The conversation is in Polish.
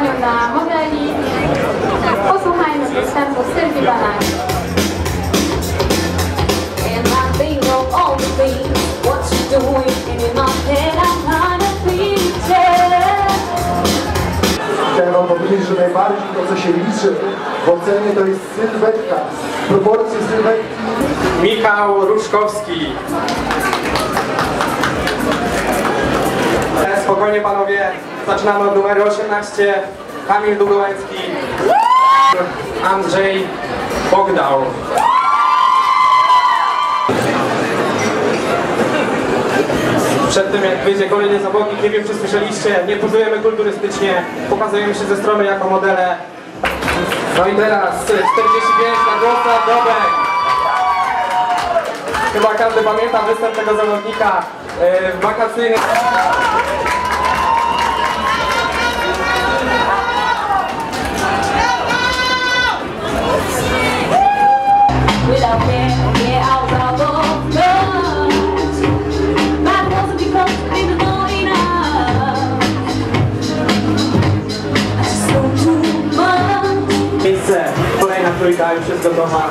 oczekiwaniu na modeli posłuchajmy występu Sylwii Banani. And I think of all the things what you doing and in my head I'm trying to picture Chciałem wam powiedzieć, że najbardziej to, co się liczy w ocenie, to jest sylwetka. Proporcje sylwetki Michał Ruszkowski. E, Spokojnie panowie, zaczynamy od numeru 18. Kamil Długołęcki. Andrzej Bogdał. Przed tym jak wyjdzie kolejny zawodnik, nie wiem czy słyszeliście, nie pozujemy kulturystycznie, pokazujemy się ze strony jako modele. No i teraz 45 na głos Dobek. Chyba każdy pamięta występ tego zawodnika yy, wakacyjny. without care, without I'll. My will be close to me, but enough. I just know too much. It's, kolejna trójka już jest gotowa.